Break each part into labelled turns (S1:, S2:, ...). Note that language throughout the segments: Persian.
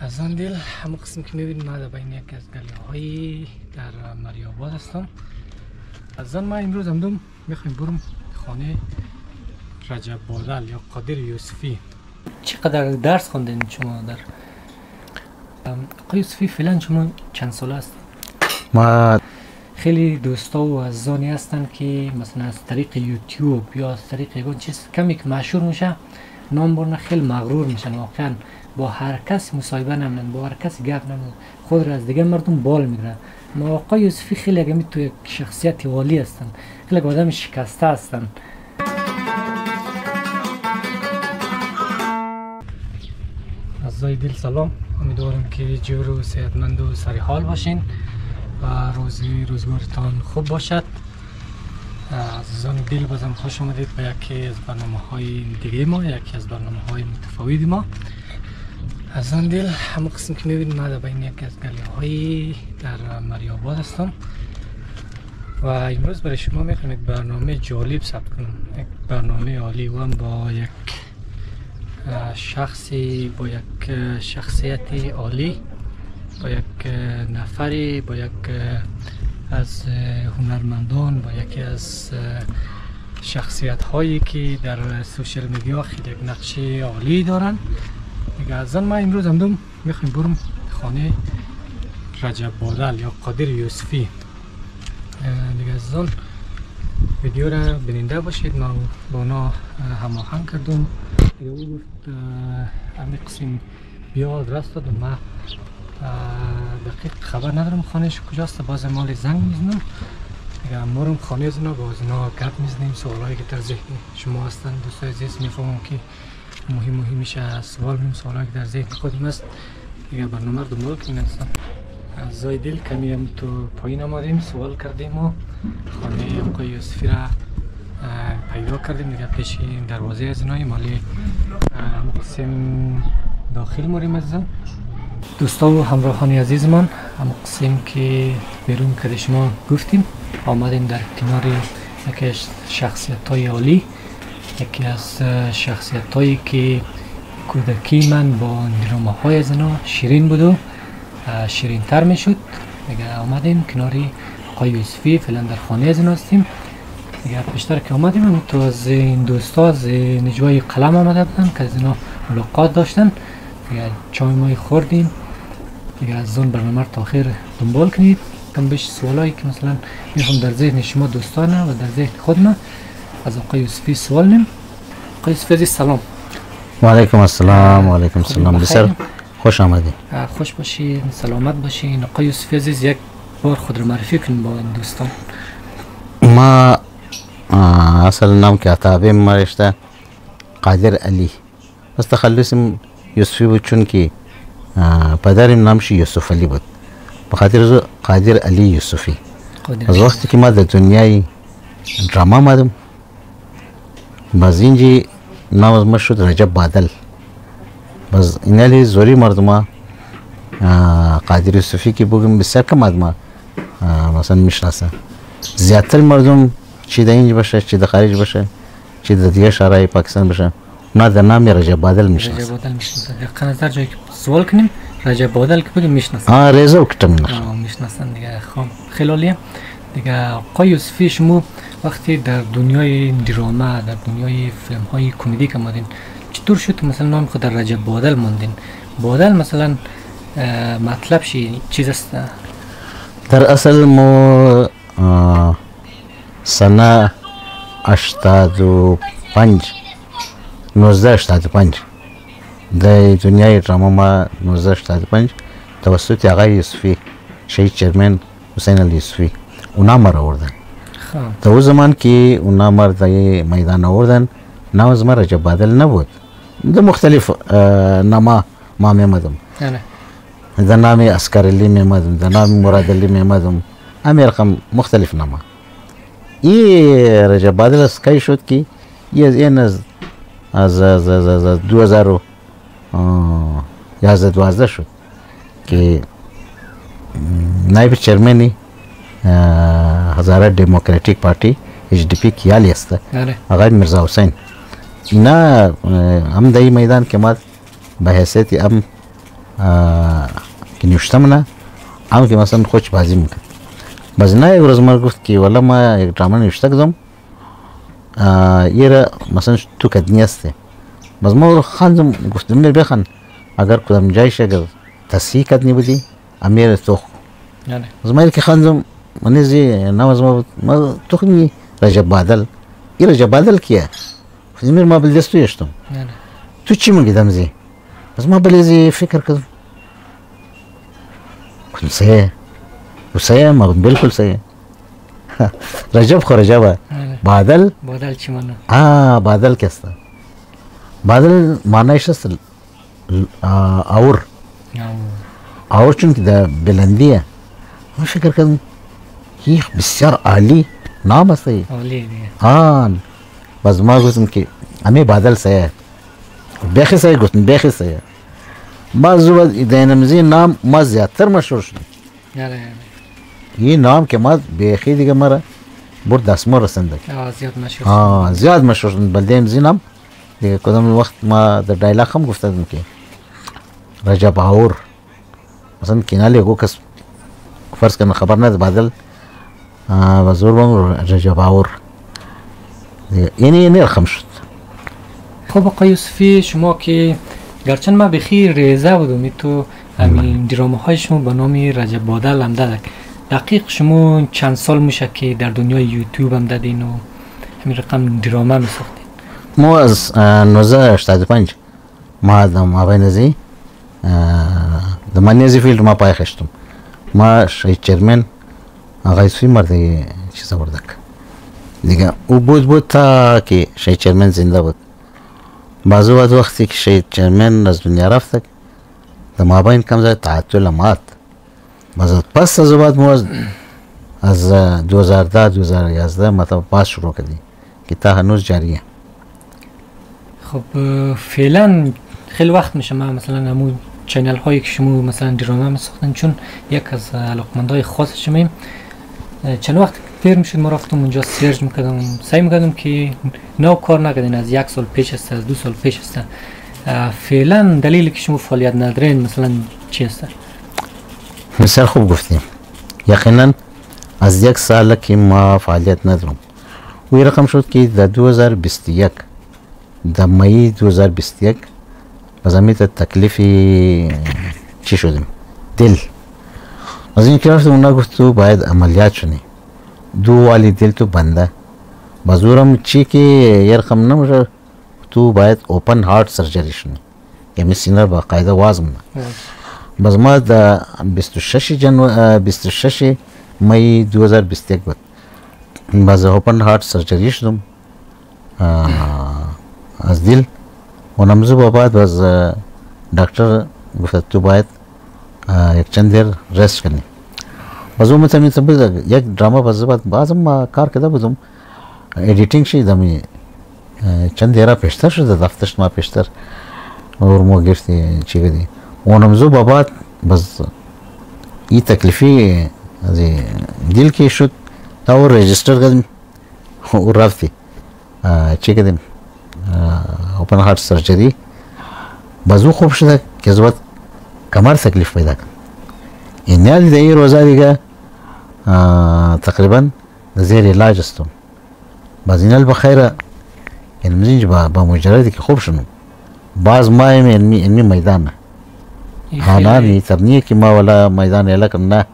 S1: از آن دل همه قسم که می‌بینید ما در بین یکی از گلی در مریاباد هستم. از آن ما امروز همدوم می‌خوایم برم خانه رجب بادل یا قادر یوسفی. چقدر درس خوندین شما در؟ آقای یوسفی فعلا شما چند ساله است
S2: ما
S1: خیلی دوستا و عزیزانی هستن که مثلا از طریق یوتیوب یا از طریق چیز کمی که مشهور میشه نام برنه خیلی مغرور میشن واقعا. با هر کس مصاحبه نمیدن با هر کس گپ نمیدن خود را از دیگه مردم بال می‌گیرن. ما آقای یوسفی خیلی اگه تو یک شخصیت والی هستن خیلی آدم شکسته هستن. عزای دل سلام. امیدوارم که جور و صحتمند و سری حال باشین و روزی روزگارتان خوب باشد. عزیزان دل بازم خوش آمدید به یکی از برنامه های دیگه ما یکی از برنامه های متفاوت ما. از آن دل همه قسم که می‌بینید ما در بین یکی از گلی های در مریاباد هستم و امروز برای شما می‌خوایم برنامه جالب ثبت کنم. یک برنامه عالی و با یک شخصی با یک شخصیت عالی با یک نفری با یک از هنرمندان با یکی از شخصیت هایی که در سوشل میدیا خیلی یک نقش عالی دارن. دیگه ما امروز هم دوم می‌خوایم برم خانه رجب بادل یا قادر یوسفی. دیگه از ویدیو را بیننده باشید. ما با اونا هماهنگ کردم. دیگه او گفت امی قسم بیا آدرس داد و ما دقیق خبر ندارم خانهش کجاست. باز مال زنگ می‌زنم. دیگه امورم خانه از اونا با از اونا گپ می‌زنیم. سوالایی که در ذهن شما هستن دوستای عزیز می‌فهمم که مهم مهم میشه سوال میم سوالایی که در ذهن خودم است دیگه برنامه رو دنبال کنیم از زای دل کمی هم تو پایین آمدیم سوال کردیم و خانه آقای یوسفی را پیدا کردیم. دیگه پیش دروازه از اینای مالی قسم داخل موریم از دوستا و همراهان عزیز من هم قسم که بیرون که شما گفتیم آمدیم در کنار یکی شخصیت های عالی. یکی از شخصیت هایی که کودکی من با درامه های از اینا شیرین بود و شیرین تر می شد دیگه آمدیم کناری آقای یوسفی فعلا در خانه از اینا هستیم. دیگه پیشتر که آمدیم تو از این دوستا از نجوای قلم آمده بودن که از اینا ملاقات داشتن. دیگه چای مای خوردیم دیگه از اون برنامه رو تاخیر دنبال کنید. کم بهش سوالایی که مثلا می‌خوام در ذهن شما دوستانه و در ذهن خودم از آقای یوسفی سوال نیم. آقای یوسفی سلام.
S2: و علیکم السلام و علیکم السلام. بسر خوش آمدی.
S1: خوش باشین سلامت باشین. آقای یوسفی عزیز یک بار خود رو معرفی کنیم با این دوستان.
S2: ما اصل نام کتابه ما رشته قادر علی. بس تخلصم یوسفی بود چون که پدرم نامش یوسف علی بود. به خاطر قادر علی یوسفی. از وقتی که ما در دنیای دراما آمدم Baz inci namazıma şu Recep Badel. Baz ineli zori mardıma Kadir Yusufi ki bugün bir serkam adıma مثلا میشناسن. زیاتر مردم چې د انج بشه چې د خارج بشه چې د دیگه شهرهای پاکستان بشه اونا در نام رجب بادل میشناسن.
S1: رجب بادل میشناسن. حقا نظر جایی که سوال کنیم رجب بادل که بگیم میشناسن.
S2: آه رزا و کتم
S1: میشناسن دیگه. خام خلالی دیگه آقای یوسفی شما وقتی در دنیای دراما در دنیای فیلم های کمدی که مادین چطور شد مثلا نام خود در رجب بادل موندین بادل مثلا مطلب شی چیز است؟
S2: در اصل مو سنه اشتاد و پنج نوزده اشتاد و پنج. در دنیای دراما ما نوزده اشتاد و پنج. توسط آقای یوسفی شهید چرمن حسین علی یوسفی. اونا مر آوردن در او زمان که اونا مر در میدان آوردن نام از ما رجب بادل نبود در مختلف نما ما میمدم در نام اسکر علی میمدم در نام مراد علی میمدم امی رقم مختلف نما این رجب بادل از کی شد که این از از از از از, از دو هزار و یازده دوازده شد. که نایب چرمنی Hazara Democratic Party HDP ki aliyasta. Ağay Mirza Hüseyin. Na am dayı meydan kemat baheseti am ki nüştamına am ki masan koç bazı mıkat. Bazına ev rozmar guft ki valla ma ek draman nüştak zam. Yere masan tu kadniyaste. Bazma o khan zam guftum bir bekhan. Agar kudam cayşa gaz tasih kadni budi
S1: amir
S2: toh. Zmayil ki khan zam منزي نماز ما, ما تخني رجب بادل. اي رجب بادل كيا زمير ما بلدستو يشتم
S1: نعم
S2: تو چی مونږ دمزي بس ما بلې فکر کړ کوم څه وسه ما بالکل صحیح رجب خو
S1: رجب
S2: بادل؟
S1: بادل چی معنا
S2: ها بادل کستا بادل معنا شس اور اور چون کې د بلندیه. ما فکر کوم نام است یه.
S1: اولی دیگه
S2: آه باز ما گفتم که امی بادل سه بیخی سه گفتم بیخی سه ما زود دینمزی نام ما زیادتر مشهور شد این نام که ما بیخی دیگه مرا برد دستمو رسنده
S1: آه زیاد مشهور
S2: آه زیاد مشهور شد بلده زینم دیگه کدام وقت ما در ډایلاګ هم گفتم که رجب اور مثلا کینالی یو کس فرض کنه خبر نه بادل رجب اور دیگه یعنی یعنی شد.
S1: خب آقای یوسفی شما که من بخیر ریزه بودم ای تو همین درامه های شما به نام رجب بادل هم دقیق شما چند سال میشه که در دنیای یوتیوب هم دادین و همین رقم درامه می ساختین؟
S2: ما از آه، 1985 ما د مابین زی د منیزی فیلد ما پای خشتم. ما شهید چرمن آقای سوی مرده چیز آوردک دیگه او بود بود تا که شهید چرمن زنده بود. بعض وقت وقتی که شهید چرمن از دنیا رفتک د مابین کم زد تعطل مات باز پس از بعد ما از از 2010 2011 مطلب باز شروع کردیم که تا هنوز جاریه.
S1: خب فعلا خیلی وقت میشه من مثلا همون channel هایی که شما مثلا درامه می ساختن چون یک از علاقمند های خاص شمیم چند وقت دیر می‌شد ما رفتم اونجا search می‌کردم سعی می‌کردم که نو کار نکردین از یک سال پیش است از دو سال پیش است فعلا دلیلی که شما فعالیت ندارین مثلا چی است
S2: خوب گفتیم یقینا از یک سال که ما فعالیت ندارم وی رقم شد که در 2021 در مای 2021 بزمیت تکلیفی چی شدیم دل این که رفتم اونا گفت تو باید عملیات شنی دو والی دل تو بنده. بزورم چی که یه رقم نمیشه تو باید اوپن هارت سرجری شنی یعنی سینه با قاعده وازم نه باز ما د 26 جنو 26 می 2021 بود. باز اوپن هارت سرجری شدم. از دل. اونم زو بعد آه، دکتر گفت تو باید یک چند دیر رست کنیم بازو میتونیم تبدیل یک دراما بازو بازم کار کرده بودم ایدیتینگ شی دمی چند دیره پیشتر شده دفترش ما پیشتر اور ما گرفتی چی گدی اونم زو بابات بس ای تکلیفی از دیل کی شد تا او رجستر کردم او رفتی چی کردیم اوپن هارت سرجری بازو خوب شده که زود کمر تکلیف پیدا کرد این در این روزا دیگه تقریبا زیر علاج استم باز اینال بخیره یعنی مزینج با, با مجردی که خوب شنو. باز ما علمی علمی میدانه حالا نی ترنیه که ما ولا میدان اعلا کم نه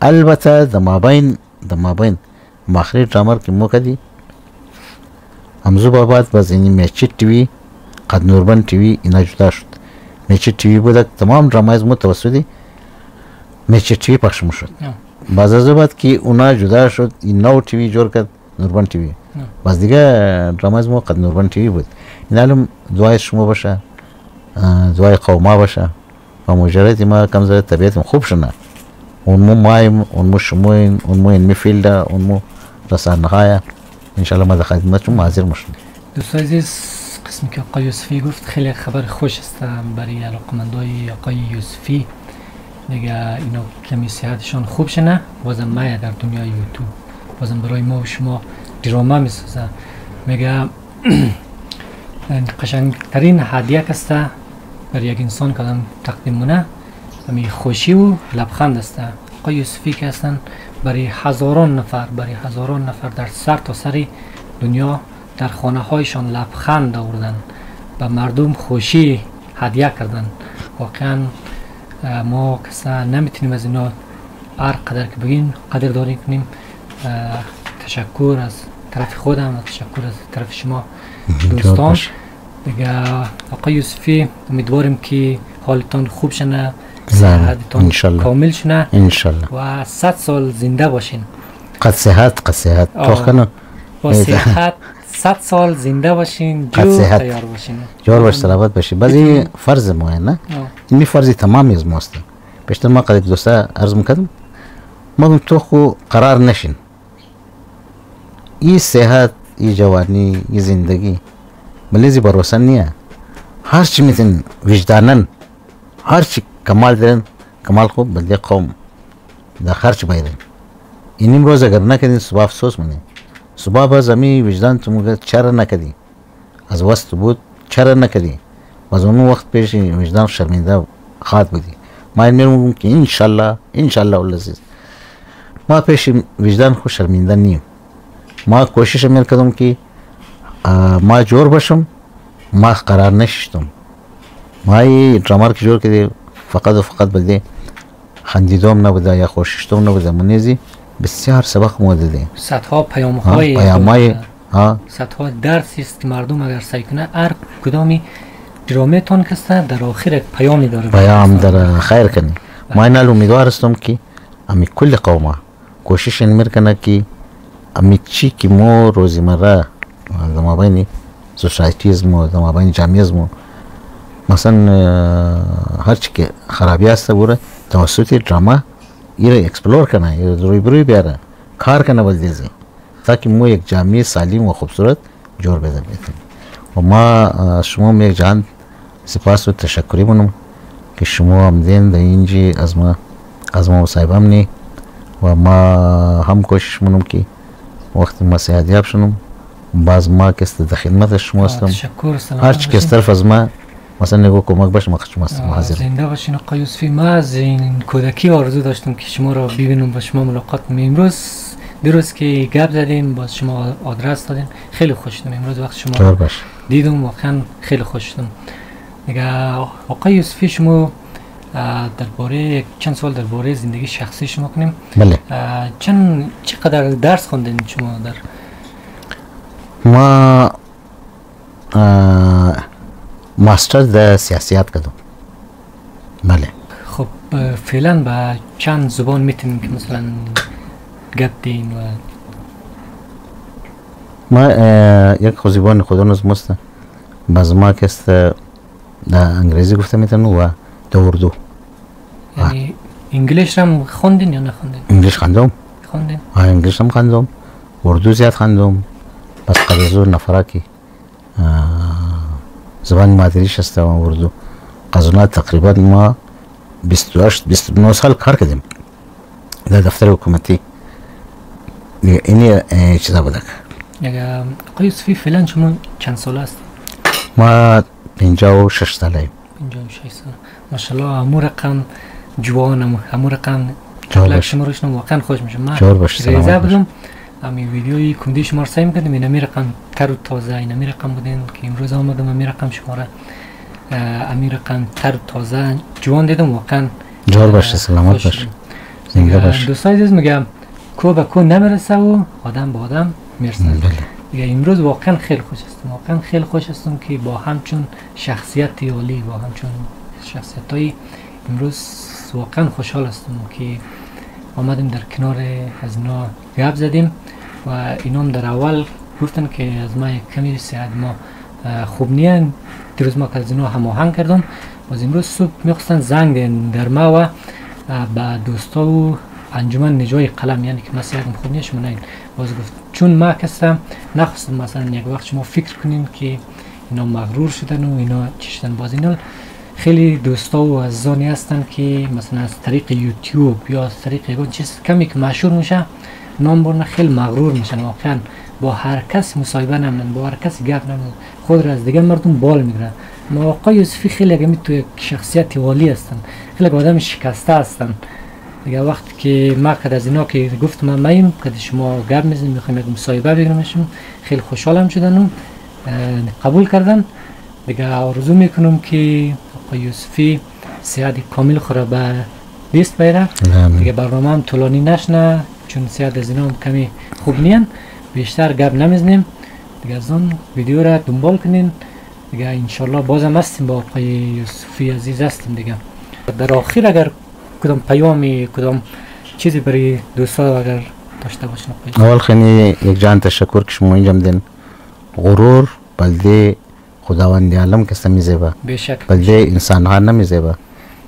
S2: البته د مابین د مابین ماخری ډرامر کې مو کدي همزو بابات باز این میچ ټي قد نوربن وي اینا جدا شد وي بود تمام ډرامایز متوسطی میچ ټي وي پخش شد باز از بعد که اونا جدا شد این نو وي جوړ کرد نوربن ټي وي باز دیگه ډرامایز مو قد نوربن ټي وي بود این علم دعای شما باشه دعای قوما باشه و مجرد ما کم زده طبیعت خوب شنه اون مو مایم اون مو شموین اون مو علمی فیلده اون مو رسانه های انشالله ما در خدمتشون حاضر میشیم
S1: دوست عزیز قسمی که آقای یوسفی گفت خیلی خبر خوش است. برای علاقمندای آقای یوسفی. دیگه اینا کمی صحتشان خوب شنه. بازم مایه در دنیای یوتیوب. بازم برای ما و شما درامه می‌سازه. میگه قشنگترین هدیه است برای یک انسان که آدم تقدیم مونه می خوشی و لبخند است. آقای یوسفی که هستن برای هزاران نفر برای هزاران نفر در سر تا سر دنیا در خانه هایشان لبخند آوردن و مردم خوشی هدیه کردن. واقعا ما کسا نمی‌تونیم از اینا هر قدر که بگیم قدردانی کنیم. تشکر از طرف خودم و تشکر از طرف شما دوستان. دیگه آقای یوسفی امیدواریم که حالتان خوب شنه
S2: صحتتان
S1: کامل شنه
S2: انشالله.
S1: و صد سال زنده باشین.
S2: قد صحت قد صحت.
S1: با صحت. صد سال زنده باشین جو تیار باشین.
S2: جور باش سلامت باشین بعضی فرض ما نه این فرض تمامی از ماست. بیشتر ما قد دوستا عرض می‌کردم. ما تو خو قرار نشین. این صحت این جوانی این زندگی. بلیزی بروسن نیه. هر چی میتین وجدانن هر چی کمال دارن کمال خوب بلده قوم. در خرچ بایرن این امروز اگر نکردین صبح افسوس منه سبب از امی وجدان تو موږ چاره نکدی از وست بود چاره نکدی باز اون وقت پیش وجدان شرمنده خواهد بودی من میگم که ان شاء الله ان شاء الله العزیز ما پیش وجدان خو شرمنده نیم ما کوشش میکردم که ما جور بشم ما قرار نششتم ما یې ډرامر کې جوړ کړی فقط و فقط بده خندیدم نه بده یا خوششتم نه بده منیزی. بسیار سبق مودده
S1: صدها پیام های
S2: پیام های
S1: صدها درسی است که مردم اگر سعی کنه هر کدامی درامه تان کسته در آخر پیامی داره.
S2: پیام در خیر کنی. ما این امیدوار هستم که امی کل قوما کوشش این میکنه که امی چی که ما روزمره در مابین سوسایتیزم و در مابین جمعیزم مثلا هر چی که خرابی هست بوره توسط دراما ایره اکسپلور کنه روی بروی بیاره. کار کنه بلدیزی تاکه ما یک جامعه سالم و خوبصورت جور بده بیتیم و ما شما یک جان سپاس و تشکری منم که شما هم دین در اینجی از ما از ما مصاحبه نی. و ما هم کوشش منم که وقتی ما سیادیاب شنم باز ما که در خدمت شما هستم. هر چی که طرف از ما مثلا نگو کمک باش ما شما حاضر
S1: زنده باشین آقای یوسفی. ما از این کودکی آرزو داشتم که شما را ببینم با شما ملاقات کنم امروز دیروز که گپ زدیم با شما آدرس دادیم. خیلی خوش شدم امروز وقت شما
S2: باش.
S1: دیدم واقعا خیلی خوش شدم دیگه آقای یوسفی شما درباره چند سال درباره زندگی شخصی شما کنیم.
S2: بله.
S1: چند چقدر درس خوندین شما در؟
S2: ما ماستر در سیاسیات کردم بله.
S1: خب فعلا با چند زبان می‌تونیم که مثلا گپ دین و
S2: ما یک خو زبان خدا نز مست باز ما که است در انگلیسی گفته می‌تونم و در اردو.
S1: یعنی انگلیش هم خوندین یا نخوندین؟
S2: انگلیش خواندم
S1: خوندین.
S2: ها انگلیش هم خواندم اردو زیاد خواندم بس نفره که زبان مادریش است و اردو قزونا تقریبا ما 28 29 سال کار کردیم. در دفتر حکومتی. اینی چیزا بودک
S1: اگر آقای یوسفی فعلا شما چند سال است
S2: ما 56 ساله ایم.
S1: 56 سال ماشاءالله همون رقم جوانم همون رقم
S2: باش.
S1: شما روشنم واقعا خوش میشم من ریزه بودم امی ویدیوی کندی شما رو سعی کردیم این امی رقم تر و تازه این امی رقم بودین که امروز آمدم امی رقم شما را اه، امی رقم تر و تازه جوان دیدم واقعا.
S2: جواب باش
S1: اه،
S2: سلامت
S1: خوش
S2: باش
S1: شدم.
S2: زنده
S1: دیگه
S2: باش
S1: دوستای عزیز میگم کو به کو نمی‌رسه و آدم به آدم می‌رسه.
S2: بله.
S1: دیگه امروز واقعا خیلی خوش هستم واقعا خیلی خوش هستم که با همچون شخصیت عالی با همچون شخصیت های امروز واقعا خوشحال هستم که آمدیم در کنار از اینا گپ زدیم و اینا هم در اول گفتن که از ما کمی صحت ما خوب نیست دیروز ما که از اینا هماهنگ کردم. باز امروز صبح می‌خواستن زنگ در ما و به دوستا و انجمن نجای قلم یعنی که مسیحیت خوب نیست شما نین باز گفت چون ما کستم نخواستم مثلا یک وقت شما فکر کنین که اینا مغرور شدن و اینا چی شدن باز اینا خیلی دوستا و عزیزانی هستن که مثلا از طریق یوتیوب یا از طریق یگان چیز کمی که مشهور میشه نام برنه خیلی مغرور میشن. واقعا با هر کس مصاحبه نمیدن با هر کس گپ نمیدن خود را از دیگه مردم بال می‌گیرن. ما آقای یوسفی خیلی اگه تو یک شخصیت والی هستن خیلی آدم شکسته هستن. دیگه وقتی که ما قد از اینا که گفت من میم که شما گرم می‌زنیم می‌خوایم یک مصاحبه بگیرمشون خیلی خوشحالم شدن قبول کردن. دیگه آرزو می‌کنم که آقای یوسفی صحت کامل خوره به دیست بیره دیگه برنامه هم طولانی نشنه چون صحت از اینا هم کمی خوب نیان بیشتر گپ نمی‌زنیم. دیگه از اون ویدیو را دنبال کنین. دیگه انشالله بازم هستیم با آقای یوسفی عزیز هستیم دیگه. در آخر اگر کدام پیامی کدام چیزی برای دوستا اگر داشته باشین
S2: اول خیلی یک جان تشکر که شما اینجا دین غرور بلده خداوند عالم که میزیبا
S1: بشک
S2: بلده انسان ها نمیزیبا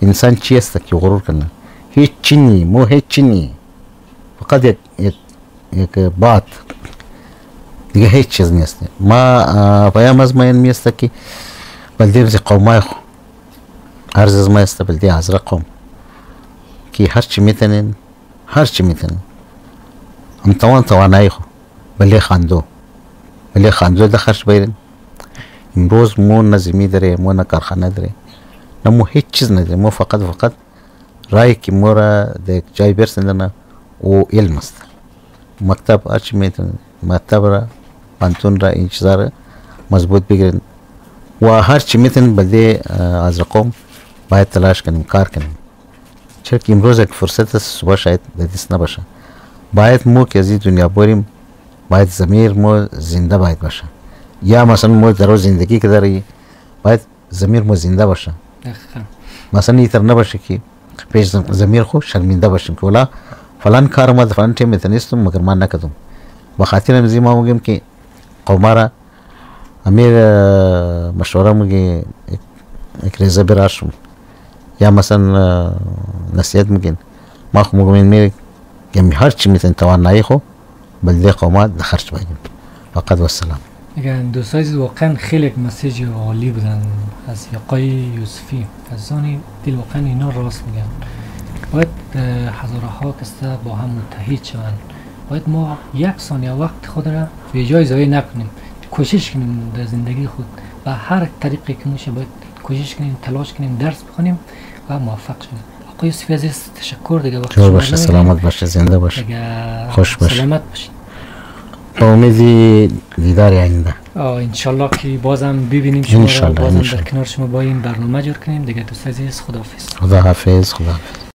S2: انسان چی است که غرور کنه؟ هیچ چی نی مو هیچ چی نی. فقط یک یک یک بات. دیگه هیچ چیز نیست ما پیام از ما این میست که بلده بزی قومای خو. عرض از ما است بلده ازرق قوم. که هر چی میتنین هر چی میتنین هم توان توانایی خو. بله خاندو. بله خاندو ده خرج بیرین امروز مو نظمی داره مو نه کارخانه داره نه مو هیچ چیز نداره مو فقط فقط رای که مو را ده جای برسندنه او علم است. مکتب هر چی میتنین مکتب را پانتون را را مضبوط بگیرین. و هر چی میتونین بده از رقم باید تلاش کنیم کار کنیم. چرا که امروز یک فرصت است صبح شاید دست نباشه. باید مو که از دنیا بریم باید زمیر مو زنده باید باشه یا مثلا مو در زندگی که داری باید زمیر مو زنده باشه. مثلا اینطور نباشه که پیش زمیر خو شرمنده باشیم که ولا فلان کار ما فلان ټیم میتونستم مگر ما نکردم به خاطر همزی ما میگیم که قومارا امیر مشوره میگه یک ریزه براشم یا مثلا نصیحت میگین ما خو میگم میره یعنی هر چی میتونین توانایی خو بلده قومات ده خرج بگیم. فقط و السلام
S1: اگر دوستای واقعا خیلی یک مسیج عالی بودن از آقای یوسفی از آنی دل واقعا اینا راست میگن. باید هزارها کسته با هم متحد شوند. باید ما یک ثانیه وقت خود را به جای ضایع نکنیم. کوشش کنیم در زندگی خود و هر طریقی که میشه باید کوشش کنیم تلاش کنیم درس بخونیم و موفق شویم. آقای یوسفی عزیز تشکر. دیگه وقت
S2: شما باشه. سلامت باشه. زنده باشه. خوش باشه.
S1: سلامت باشید
S2: امیدی دیدار آینده
S1: انشالله که بازم ببینیم شما را بازم در کنار شما با این برنامه جور کنیم. دیگه دوست عزیز خداحافظ.
S2: خداحافظ خداحافظ.